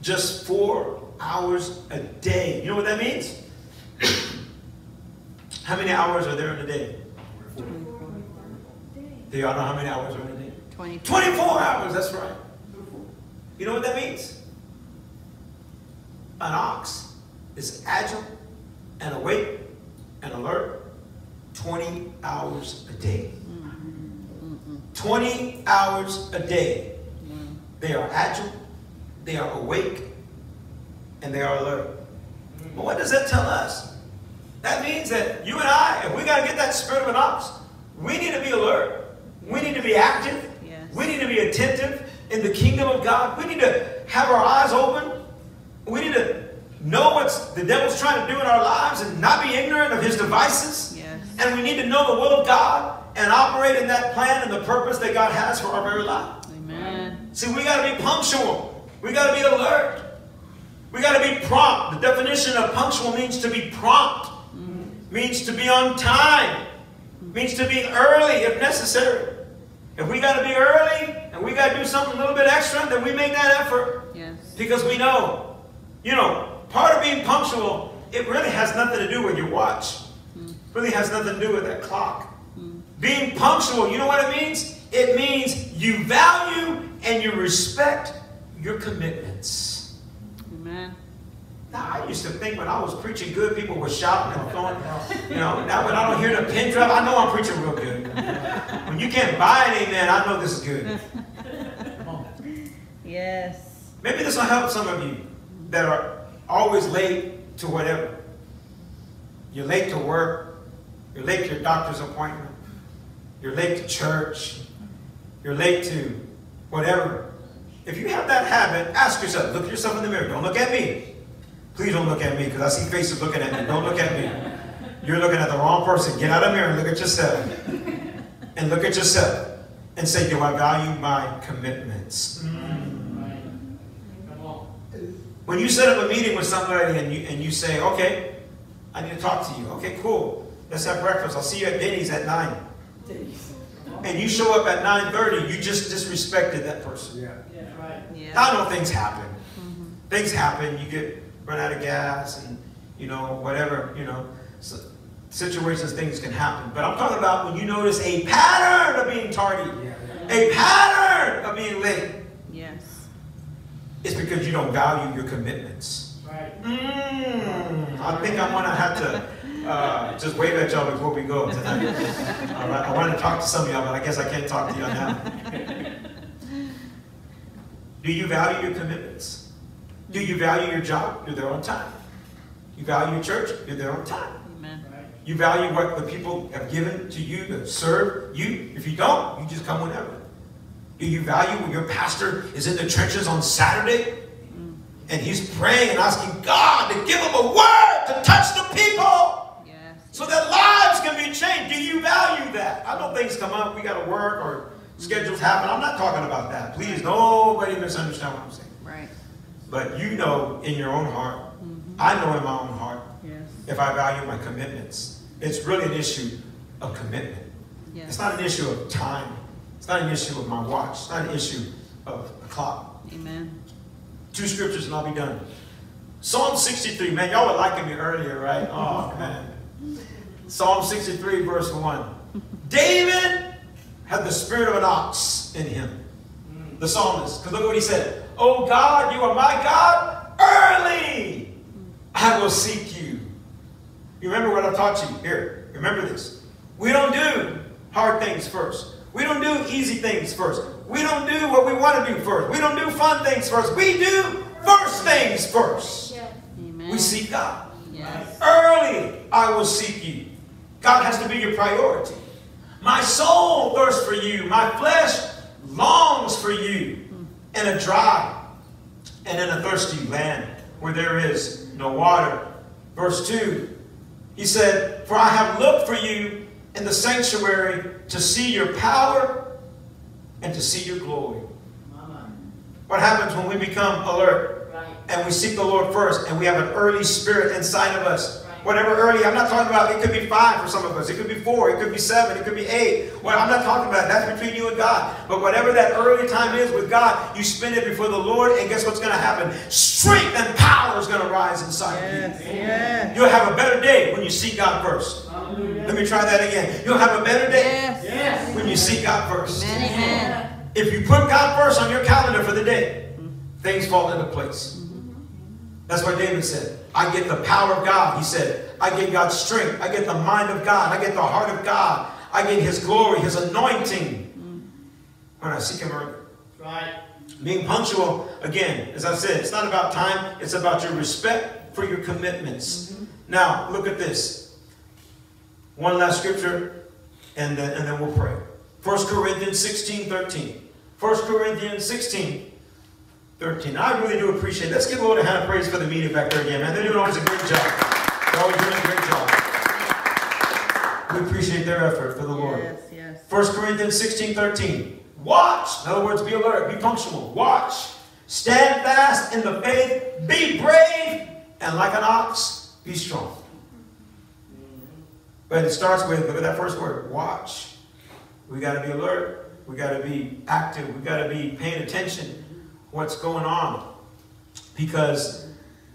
Just four hours a day. You know what that means? How many hours are there in a day? Do y'all know how many hours are in a day? 24. 24 hours, that's right. You know what that means? An ox is agile and awake and alert 20 hours a day. 20 hours a day. They are agile, they are awake, and they are alert. But what does that tell us? That means that you and I, if we got to get that spirit of an ox, we need to be alert. We need to be active. Yes. We need to be attentive in the kingdom of God. We need to have our eyes open. We need to know what the devil's trying to do in our lives and not be ignorant of his devices. Yes. And we need to know the will of God and operate in that plan and the purpose that God has for our very life. Amen. See, we got to be punctual. We got to be alert. We got to be prompt. The definition of punctual means to be prompt, means to be on time, means to be early if necessary. If we got to be early and we got to do something a little bit extra, then we make that effort Yes. because we know, you know, part of being punctual, it really has nothing to do with your watch. Mm. Really has nothing to do with that clock. Mm. Being punctual, you know what it means? It means you value and you respect your commitments. Amen. Now, I used to think when I was preaching good, people were shouting and going, you know, now when I don't hear the pin drop, I know I'm preaching real good. When you can't buy an amen, I know this is good. Yes. Maybe this will help some of you that are always late to whatever. You're late to work. You're late to your doctor's appointment. You're late to church. You're late to whatever. If you have that habit, ask yourself, look yourself in the mirror. Don't look at me. Please don't look at me because I see faces looking at me. Don't look at me. You're looking at the wrong person. Get out of the mirror and look at yourself. And look at yourself and say, do I value my commitments? Right. When you set up a meeting with somebody and you, and you say, okay, I need to talk to you. Okay, cool. Let's have breakfast. I'll see you at Denny's at 9. And you show up at 9.30, you just disrespected that person. That's right. Yeah. I know things happen. Mm-hmm. Things happen. You get run out of gas and, you know, whatever, you know. So, situations, things can happen. But I'm talking about when you notice a pattern of being tardy, a pattern of being late. Yes. It's because you don't value your commitments. Right. Mm, I think I'm gonna have to uh, just wave at y'all before we go tonight. All right, I want to talk to some of y'all, but I guess I can't talk to y'all now. Do you value your commitments? Do you value your job? You're there on time. You value your church? You're there on time. Amen. You value what the people have given to you to serve you. If you don't, you just come whenever. Do you value when your pastor is in the trenches on Saturday mm. and he's praying and asking God to give him a word to touch the people Yes. so that lives can be changed? Do you value that? I know things come up, we got to work or schedules happen. I'm not talking about that. Please, nobody misunderstand what I'm saying. Right. But you know in your own heart, mm-hmm. I know in my own heart, Yes. if I value my commitments. It's really an issue of commitment. It's not an issue of time. It's not an issue of my watch. It's not an issue of a clock. Amen. Two scriptures and I'll be done. Psalm 63, man, y'all were liking me earlier, right? Oh, man. Psalm 63, verse 1. David had the spirit of an ox in him. Mm. The psalmist. Because look what he said. Oh God, you are my God. Early I will seek you. You remember what I taught you? Here, remember this. We don't do hard things first. We don't do easy things first. We don't do what we want to do first. We don't do fun things first. We do first things first. Amen. We seek God. Yes. Early I will seek you. God has to be your priority. My soul thirsts for you. My flesh longs for you in a dry and in a thirsty land where there is no water. Verse 2, he said, For I have looked for you in the sanctuary to see your power and to see your glory. Mama. What happens when we become alert? Right. and we seek the Lord first, and we have an early spirit inside of us. Right. Whatever early, I'm not talking about, it could be five for some of us, it could be four, it could be seven, it could be eight. Well, I'm not talking about that. That's between you and God. But whatever that early time is with God, you spend it before the Lord, and guess what's going to happen? Strength and power is going to rise inside of Yes. you. Yes. You'll have a better day when you seek God first. Hallelujah. Let me try that again. You'll have a better day Yes. Yes. when you seek God first. Amen. Amen. If you put God first on your calendar for the day, things fall into place. Mm-hmm. That's what David said. I get the power of God. He said, I get God's strength. I get the mind of God. I get the heart of God. I get His glory, His anointing mm. when I seek Him early. Right. Being punctual, again, as I said, it's not about time, it's about your respect for your commitments. Mm-hmm. Now, look at this. One last scripture, and then, and then we'll pray. 1 Corinthians 16 13. 1 Corinthians 16 13. I really do appreciate it. Let's give Lord a hand of praise for the media back there again, man. They're doing always a great job. They're always doing a great job. We appreciate their effort for the Lord. Yes. Yes. 1 Corinthians 16 13. Watch. In other words, be alert, be punctual. Watch. Stand fast in the faith. Be brave. And like an ox, be strong. But it starts with, look at that first word, watch. We got to be alert. We got to be active. We got to be paying attention what's going on. Because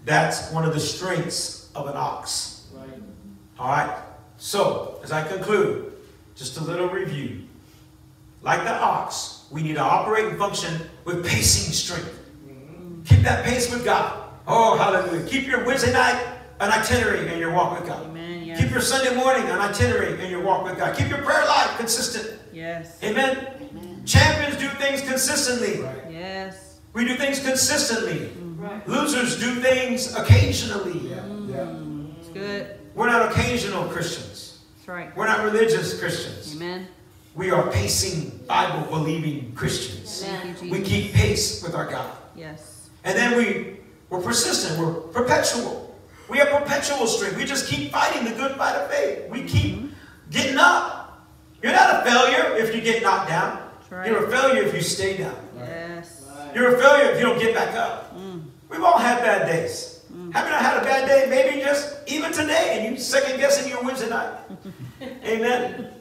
that's one of the strengths of an ox. Right. All right. So, as I conclude, just a little review. Like the ox, we need to operate and function with pacing strength. Mm-hmm. Keep that pace with God. Oh, hallelujah. Keep your Wednesday night an itinerary in your walk with God. Amen. Yes. Keep your Sunday morning an itinerary in your walk with God. Keep your prayer life consistent. Yes. Amen. Champions do things consistently. Yes. We do things consistently. Mm-hmm. Right. Losers do things occasionally. Mm-hmm. It's good. We're not occasional Christians. That's right. We're not religious Christians. Amen. We are pacing, Bible believing Christians. Thank you, We keep pace with our God. Yes. And then we, we're persistent, we're perpetual. We have perpetual strength. We just keep fighting the good fight of faith. We mm-hmm. keep getting up. You're not a failure if you get knocked down. Right. You're a failure if you stay down. You're a failure if you don't get back up. We've all had bad days. Have you not had a bad day? Maybe just even today, and you second guessing your Wednesday night. Amen.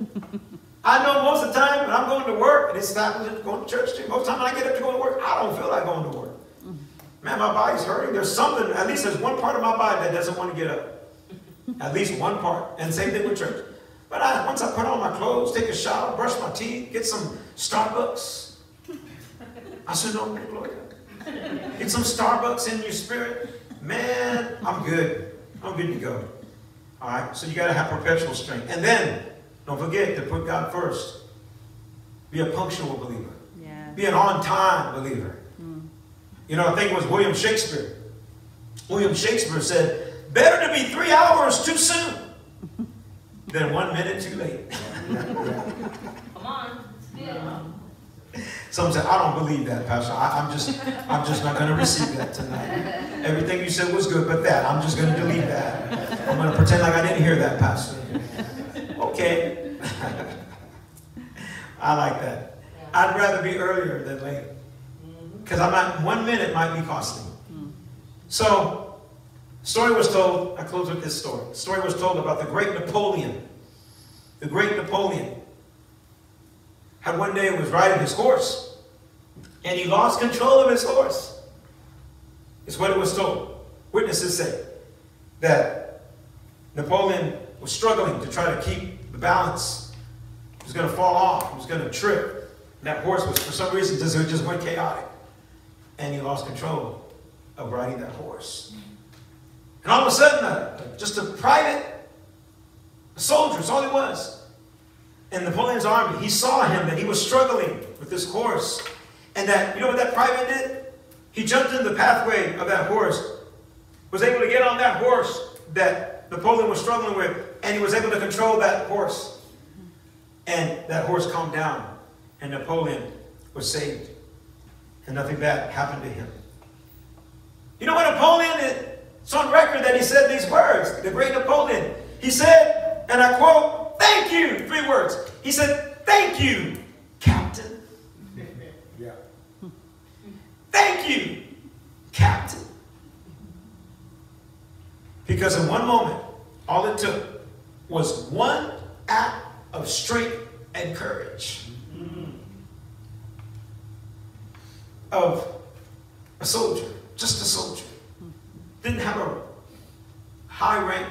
I know most of the time when I'm going to work, and it's happens going to church too. Most of the time when I get up to go to work, I don't feel like going to work. Man, my body's hurting. There's something, at least there's one part of my body that doesn't want to get up. At least one part. And same thing with church. But I, once I put on my clothes, take a shower, brush my teeth, get some Starbucks. I said, no, Gloria. Get some Starbucks in your spirit. Man, I'm good. I'm good to go. All right, so you got to have perpetual strength. And then, don't forget to put God first. Be a punctual believer. Yeah. Be an on-time believer. Hmm. You know, I think it was William Shakespeare. William Shakespeare said, better to be three hours too soon than one minute too late. Come on. It's good. Some say, I don't believe that, Pastor. I, am just, I'm just not going to receive that tonight. Everything you said was good, but that, I'm just going to delete that. I'm going to pretend like I didn't hear that, Pastor. Okay. I like that. I'd rather be earlier than late. Because mm-hmm. I'm might, one minute might be costly. Mm. So, story was told, I close with this story. Story was told about the great Napoleon. The great Napoleon had one day was riding his horse and he lost control of his horse. It's what it was told. Witnesses say that Napoleon was struggling to try to keep the balance. He was going to fall off. He was going to trip. And that horse was, for some reason, just, just went chaotic. And he lost control of riding that horse. And all of a sudden, uh, just a private a soldier, that's all he was in Napoleon's army, he saw him that he was struggling with this horse. And that, you know what that private did? He jumped in the pathway of that horse, was able to get on that horse that Napoleon was struggling with, and he was able to control that horse. And that horse calmed down, and Napoleon was saved. And nothing bad happened to him. You know what Napoleon did? It's on record that he said these words, the great Napoleon. He said, and I quote, thank you, three words. He said, thank you, Captain. Yeah. Thank you, Captain. Because in one moment, all it took was one act of strength and courage of a soldier, just a soldier. Didn't have a high rank,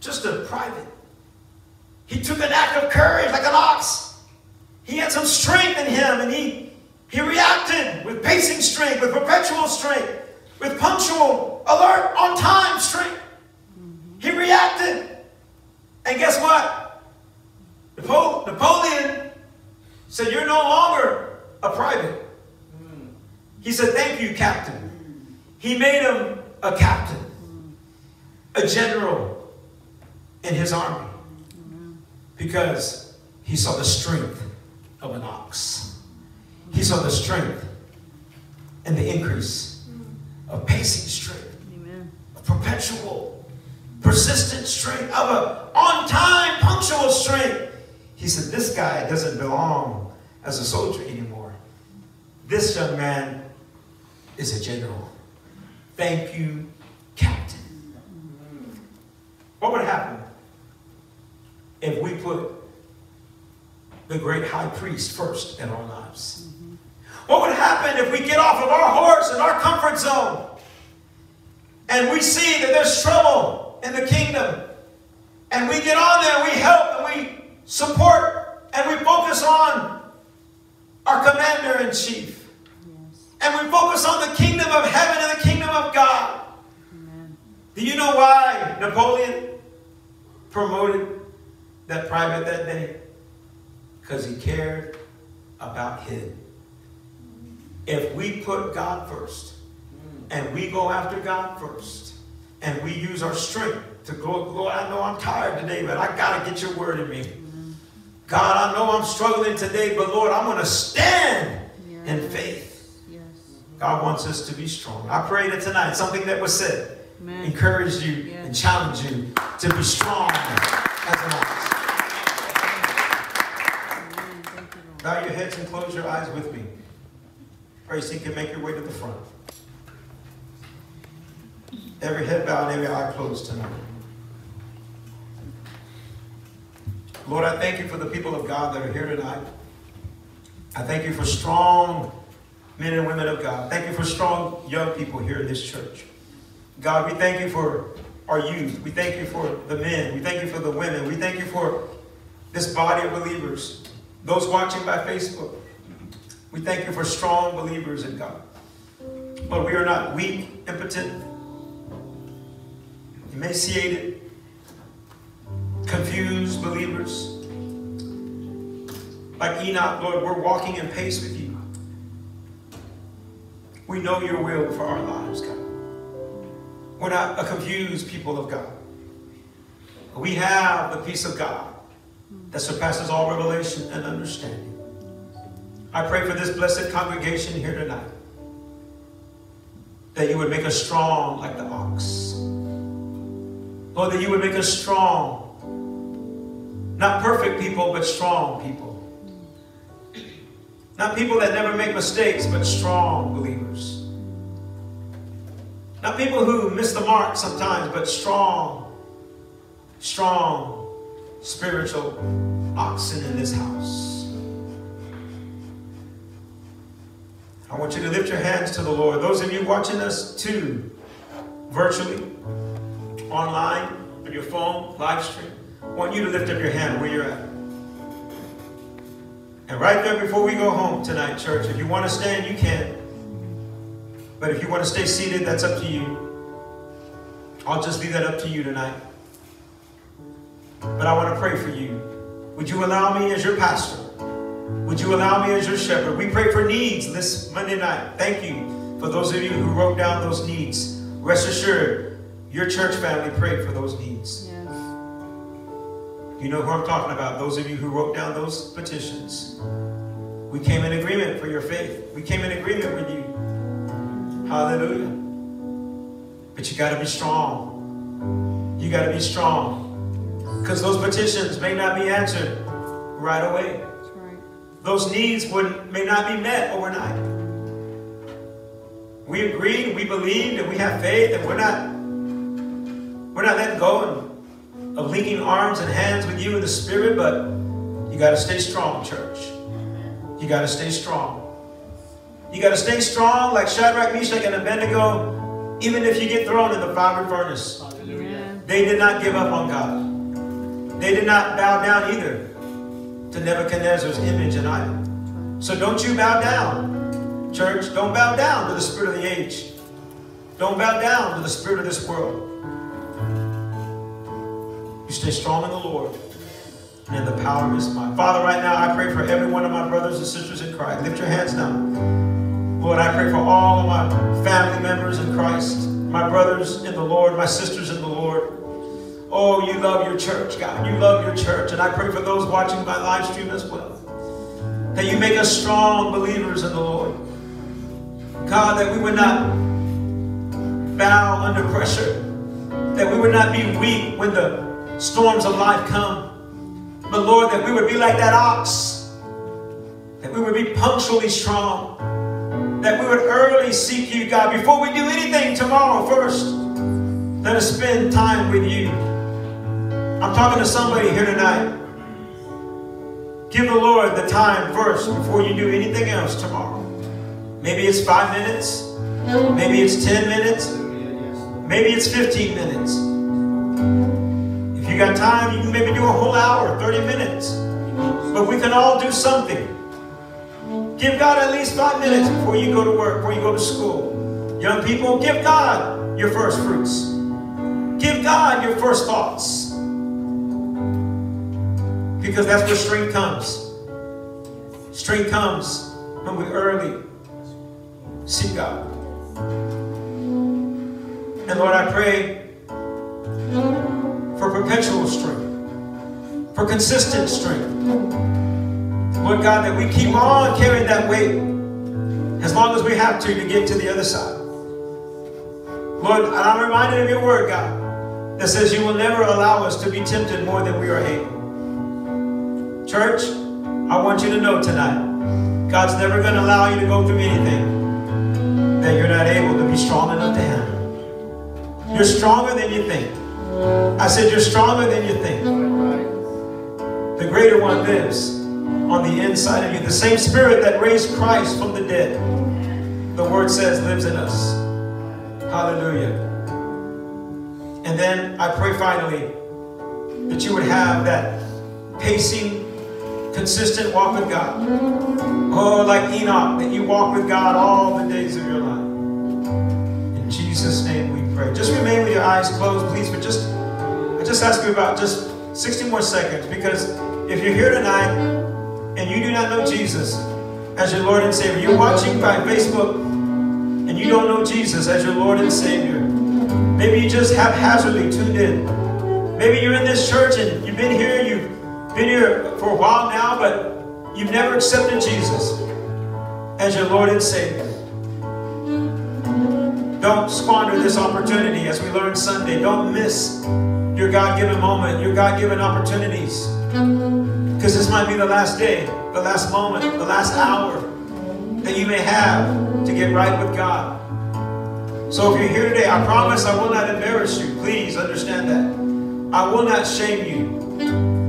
just a private. He took an act of courage like an ox. He had some strength in him and he, he reacted with pacing strength, with perpetual strength, with punctual, alert, on time strength. He reacted. And guess what? Napoleon said, You're no longer a private. He said, Thank you, Captain. He made him a captain, a general in his army, because he saw the strength of an ox. He saw the strength and the increase of pacing strength, Amen. of perpetual, persistent strength, of an on-time, punctual strength. He said, This guy doesn't belong as a soldier anymore. This young man is a general. Thank you, Captain. What would happen if we put the great high priest first in our lives? Mm-hmm. What would happen if we get off of our horse and our comfort zone and we see that there's trouble in the kingdom and we get on there and we help and we support And we focus on our commander in chief. Yes. And we focus on the kingdom of heaven and the kingdom of God. Amen. Do you know why Napoleon promoted that private that day? Because he cared about him. If we put God first, and we go after God first, and we use our strength to go, Lord, I know I'm tired today, but I got to get your word in me. God, I know I'm struggling today, but Lord, I'm going to stand in faith. Yes. God wants us to be strong. I pray that tonight, something that was said, Amen. encourage you Yeah. and challenge you to be strong as an Bow your heads and close your eyes with me. Praise you can make your way to the front. Every head bowed, every eye closed tonight. Lord, I thank you for the people of God that are here tonight. I thank you for strong men and women of God. Thank you for strong young people here in this church. God, we thank you for our youth. We thank you for the men. We thank you for the women. We thank you for this body of believers. Those watching by Facebook. We thank you for strong believers in God. But we are not weak, impotent, emaciated, confused believers. Like Enoch, Lord, we're walking in pace with you. We know your will for our lives, God. We're not a confused people of God. We have the peace of God that surpasses all revelation and understanding. I pray for this blessed congregation here tonight that you would make us strong like the ox. Lord, that you would make us strong. Not perfect people, but strong people. Not people that never make mistakes, but strong believers. Not people who miss the mark sometimes, but strong, strong spiritual oxen in this house. I want you to lift your hands to the Lord. Those of you watching us too, virtually, online, on your phone, live stream, I want you to lift up your hand where you're at. And right there before we go home tonight, church, if you want to stand, you can. But if you want to stay seated, that's up to you. I'll just leave that up to you tonight. But I want to pray for you. Would you allow me as your pastor? Would you allow me as your shepherd? We pray for needs this Monday night. Thank you for those of you who wrote down those needs. Rest assured, your church family prayed for those needs. Yes. You know who I'm talking about. Those of you who wrote down those petitions. We came in agreement for your faith. We came in agreement with you. Hallelujah. But you got to be strong. You got to be strong. Because those petitions may not be answered right away. Right. Those needs would, may not be met overnight. We agreed, we believed, and we have faith, and we're not we're not letting go of linking arms and hands with you in the spirit, but you got to stay strong, church. You got to stay strong. You got to stay strong like Shadrach, Meshach, and Abednego, even if you get thrown in the fiery furnace. Amen. They did not give up on God. They did not bow down either to Nebuchadnezzar's image and idol. So don't you bow down, church. Don't bow down to the spirit of the age. Don't bow down to the spirit of this world. You stay strong in the Lord and in the power of his might. Father, right now I pray for every one of my brothers and sisters in Christ. Lift your hands now. Lord, I pray for all of my family members in Christ, my brothers in the Lord, my sisters in the Lord. Oh, you love your church, God. You love your church. And I pray for those watching my live stream as well. That you make us strong believers in the Lord. God, that we would not bow under pressure. That we would not be weak when the storms of life come. But Lord, that we would be like that ox. That we would be punctually strong. That we would early seek you, God, before we do anything tomorrow first. Let us spend time with you. I'm talking to somebody here tonight. Give the Lord the time first before you do anything else tomorrow. Maybe it's five minutes. Maybe it's 10 minutes. Maybe it's 15 minutes. If you got time, you can maybe do a whole hour, 30 minutes. but we can all do something. Give God at least five minutes before you go to work, before you go to school. Young people, give God your first fruits. Give God your first thoughts. Because that's where strength comes. Strength comes when we early seek God. And Lord, I pray for perpetual strength, for consistent strength. Lord God, that we keep on carrying that weight as long as we have to to get to the other side. Lord, I'm reminded of your word, God, that says you will never allow us to be tempted more than we are able. Church, I want you to know tonight, God's never going to allow you to go through anything that you're not able to be strong enough to handle. You're stronger than you think. I said, You're stronger than you think. The greater one lives on the inside of you. The same spirit that raised Christ from the dead, the word says, lives in us. Hallelujah. And then I pray finally that you would have that pacing, consistent walk with God. Oh, like Enoch, that you walk with God all the days of your life. In Jesus' name we pray. Just remain with your eyes closed, please, but just, I just ask you about just 60 more seconds because if you're here tonight and you do not know Jesus as your Lord and Savior, you're watching by Facebook and you don't know Jesus as your Lord and Savior, maybe you just haphazardly tuned in. Maybe you're in this church and you've been here, you've been here for a while now, but you've never accepted Jesus as your Lord and Savior. Don't squander this opportunity as we learn Sunday. Don't miss your God-given moment, your God-given opportunities. Because this might be the last day, the last moment, the last hour that you may have to get right with God. So if you're here today, I promise I will not embarrass you. Please understand that. I will not shame you.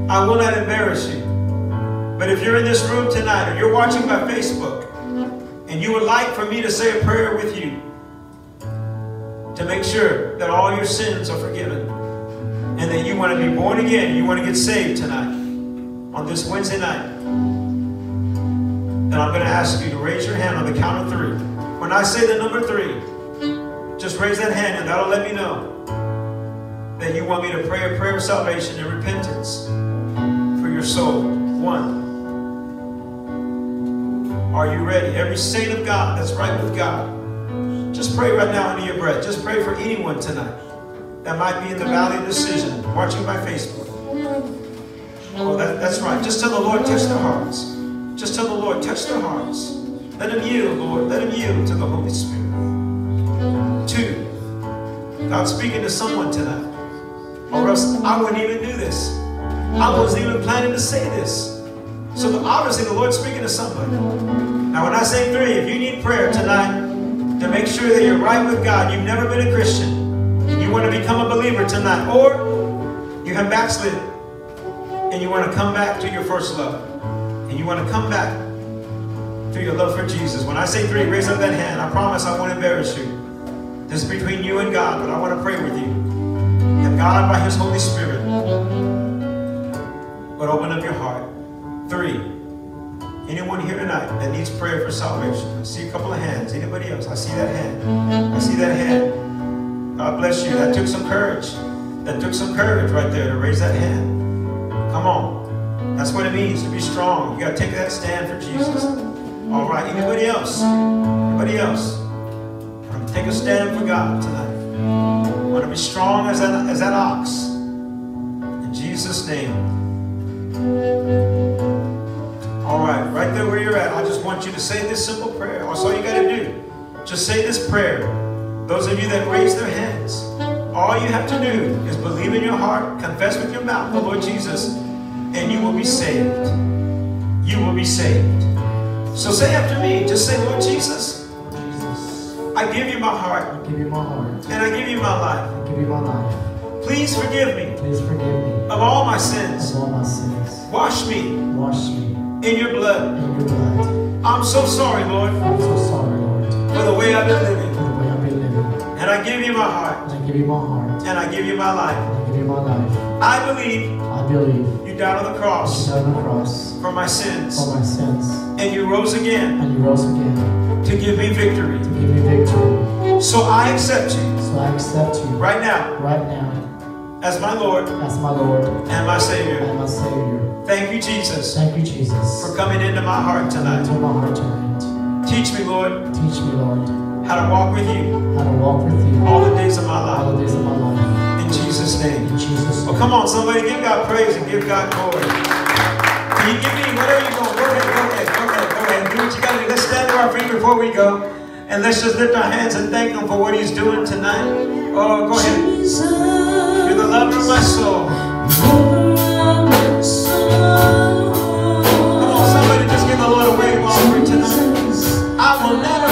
I will not embarrass you. But if you're in this room tonight or you're watching by Facebook and you would like for me to say a prayer with you to make sure that all your sins are forgiven and that you want to be born again, you want to get saved tonight on this Wednesday night, then I'm going to ask you to raise your hand on the count of three. When I say the number three, just raise that hand and that'll let me know that you want me to pray a prayer of salvation and repentance soul. One. Are you ready? Every saint of God that's right with God. Just pray right now under your breath. Just pray for anyone tonight that might be in the valley of decision, watching by Facebook. Oh, that, that's right. Just tell the Lord, touch their hearts. Just tell the Lord, touch their hearts. Let him yield, Lord. Let him yield to the Holy Spirit. Two, God's speaking to someone tonight. Or else I wouldn't even do this. I wasn't even planning to say this. So obviously the Lord's speaking to somebody. Now when I say three, if you need prayer tonight to make sure that you're right with God, you've never been a Christian, you want to become a believer tonight, or you have backslid and you want to come back to your first love, and you want to come back to your love for Jesus. When I say three, raise up that hand. I promise I won't embarrass you. This is between you and God, but I want to pray with you. That God, by His Holy Spirit, would open up your heart. Three, anyone here tonight that needs prayer for salvation? I see a couple of hands. Anybody else? I see that hand. I see that hand. God bless you. That took some courage. That took some courage right there to raise that hand. Come on. That's what it means to be strong. You got to take that stand for Jesus. All right. Anybody else? Anybody else? Take a stand for God tonight. I want to be strong as that, as that ox. In Jesus' name. All right, right there where you're at, I just want you to say this simple prayer. That's all you got to do. Just say this prayer. Those of you that raise their hands, all you have to do is believe in your heart, confess with your mouth the Lord Jesus, and you will be saved. You will be saved. So say after me, just say, Lord Jesus, Jesus, I give you my heart I give you my heart. and I give you my life. I give you my life. Please forgive me. Please forgive me. Of all my sins. Of all my sins. Wash me. Wash me. In your blood. In your blood. I'm so sorry, Lord. I'm so sorry, Lord. For the way I've been living. For the way I've been living. And I give you my heart. And I give you my heart. And I give you my life. And I give you my life. I believe. I believe. You died on the cross. You died on the cross. For my sins. For my sins. And you rose again. And you rose again. To give me victory. To give me victory. So I accept you. So I accept you. Right now. Right now as my Lord, as my Lord, and my Savior, and my Savior. Thank you, Jesus. Thank you, Jesus, for coming into my heart tonight. Into my heart tonight. Teach me, Lord. Teach me, Lord, how to walk with you. How to walk with you. All the days of my life. All the days of my life. In Jesus' name. In Jesus. Name. Well, come on, somebody, give God praise and give God glory. Can you give me whatever you want. Go ahead, go ahead, go ahead, go ahead. Do what you got to do. Let's stand to our feet before we go, and let's just lift our hands and thank Him for what He's doing tonight. Oh, go ahead. Jesus my soul. Come on, somebody just give the Lord a wave. I will never.